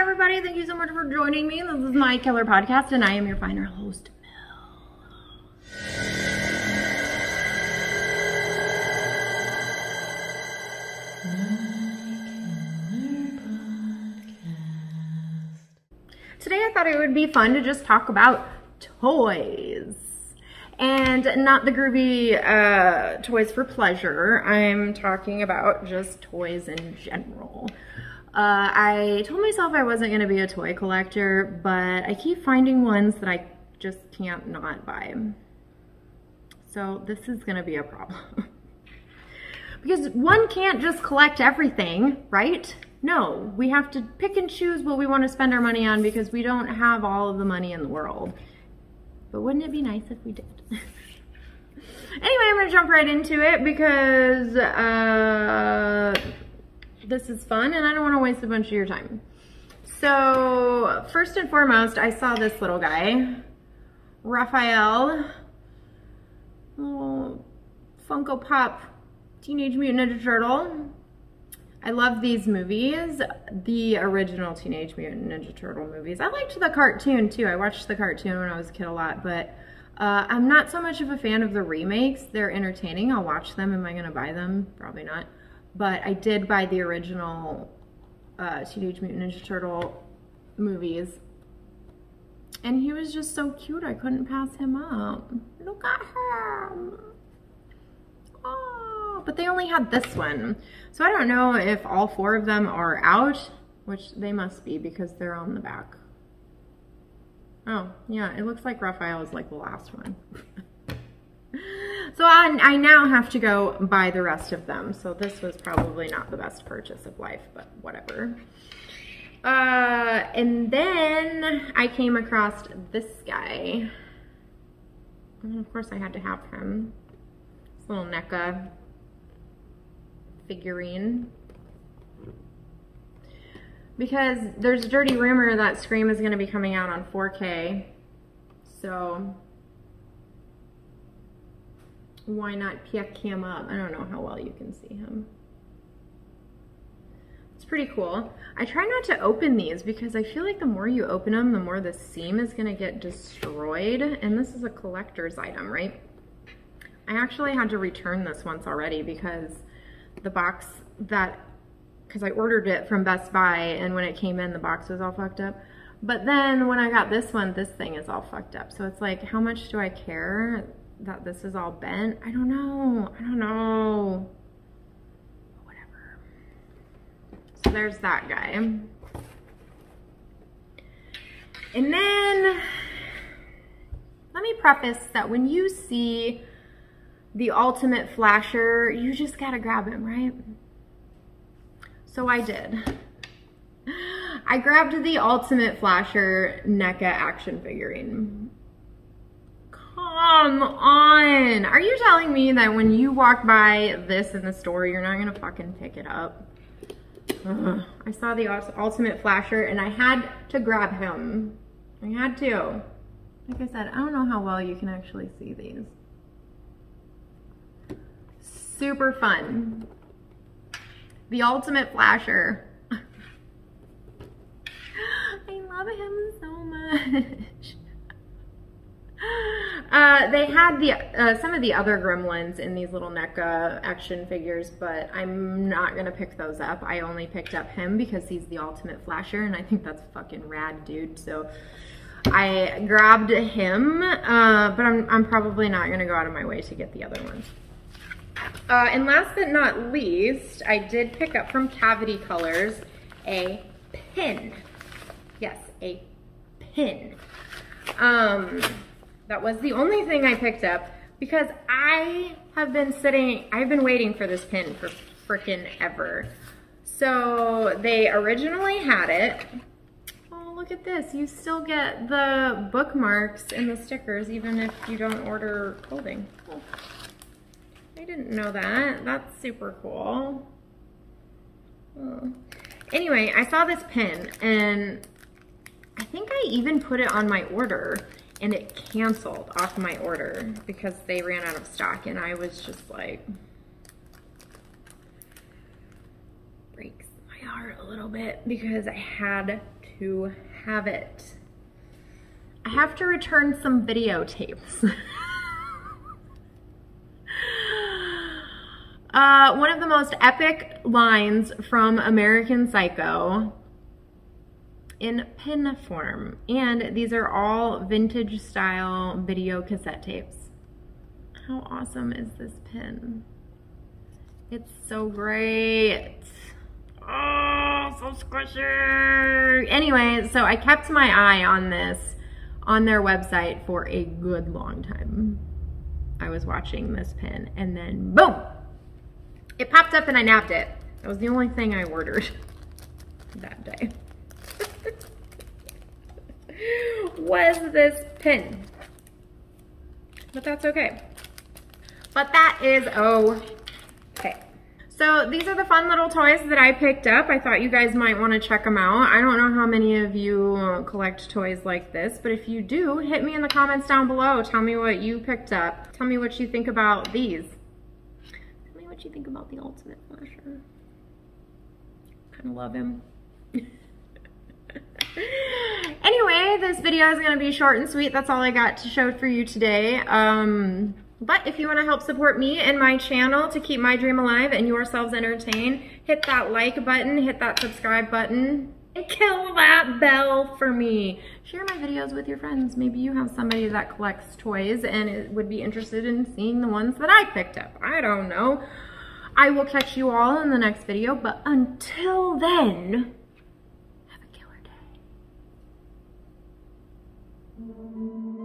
everybody. Thank you so much for joining me. This is my killer podcast, and I am your finer host, Today I thought it would be fun to just talk about toys. And not the groovy uh, toys for pleasure. I'm talking about just toys in general. Uh, I told myself I wasn't going to be a toy collector, but I keep finding ones that I just can't not buy. So this is going to be a problem. because one can't just collect everything, right? No, we have to pick and choose what we want to spend our money on because we don't have all of the money in the world. But wouldn't it be nice if we did? anyway, I'm going to jump right into it because uh, this is fun and I don't want to waste a bunch of your time. So first and foremost, I saw this little guy, Raphael, little Funko Pop Teenage Mutant Ninja Turtle. I love these movies, the original Teenage Mutant Ninja Turtle movies. I liked the cartoon too. I watched the cartoon when I was a kid a lot, but uh, I'm not so much of a fan of the remakes. They're entertaining. I'll watch them. Am I going to buy them? Probably not. But I did buy the original uh, Teenage Mutant Ninja Turtle movies. And he was just so cute, I couldn't pass him up. Look at him. Oh, but they only had this one. So I don't know if all four of them are out, which they must be because they're on the back. Oh, yeah, it looks like Raphael is like the last one. so I, I now have to go buy the rest of them. So this was probably not the best purchase of life, but whatever. Uh, and then I came across this guy. And of course I had to have him. This little NECA figurine. Because there's a dirty rumor that Scream is going to be coming out on 4K. So why not pick him up? I don't know how well you can see him. It's pretty cool. I try not to open these because I feel like the more you open them, the more the seam is gonna get destroyed. And this is a collector's item, right? I actually had to return this once already because the box that, because I ordered it from Best Buy and when it came in, the box was all fucked up. But then when I got this one, this thing is all fucked up. So it's like, how much do I care that this is all bent? I don't know. I don't know. Whatever. So there's that guy. And then, let me preface that when you see the ultimate flasher, you just gotta grab him, right? So I did. I grabbed the ultimate flasher NECA action figurine. Come on. Are you telling me that when you walk by this in the store, you're not gonna fucking pick it up? Ugh. I saw the ultimate flasher and I had to grab him. I had to. Like I said, I don't know how well you can actually see these super fun. The ultimate flasher. I love him so much. Uh, they had the uh, some of the other gremlins in these little NECA action figures, but I'm not gonna pick those up. I only picked up him because he's the ultimate flasher, and I think that's fucking rad, dude. So I grabbed him, uh, but I'm, I'm probably not gonna go out of my way to get the other ones. Uh, and last but not least, I did pick up from Cavity Colors a pin. Yes, a pin. Um, that was the only thing I picked up because I have been sitting, I've been waiting for this pin for freaking ever. So they originally had it. Oh, look at this. You still get the bookmarks and the stickers even if you don't order clothing. Oh. I didn't know that. That's super cool. Oh. Anyway, I saw this pin and I think I even put it on my order and it canceled off my order because they ran out of stock and I was just like, breaks my heart. a little bit because I had to have it. I have to return some videotapes. uh, one of the most epic lines from American Psycho in pin form. And these are all vintage style video cassette tapes. How awesome is this pin? It's so great. Oh, so squishy. Anyway, so I kept my eye on this on their website for a good long time. I was watching this pin and then boom, it popped up and I nabbed it. That was the only thing I ordered that day. Was this pin. But that's okay. But that is okay. So these are the fun little toys that I picked up. I thought you guys might want to check them out. I don't know how many of you collect toys like this, but if you do, hit me in the comments down below. Tell me what you picked up. Tell me what you think about these. Tell me what you think about the Ultimate Flasher. Kind of love him. anyway, this video is to be short and sweet. That's all I got to show for you today. Um, but if you want to help support me and my channel to keep my dream alive and yourselves entertained, hit that like button, hit that subscribe button, and kill that bell for me. Share my videos with your friends. Maybe you have somebody that collects toys and would be interested in seeing the ones that I picked up. I don't know. I will catch you all in the next video, but until then, thank you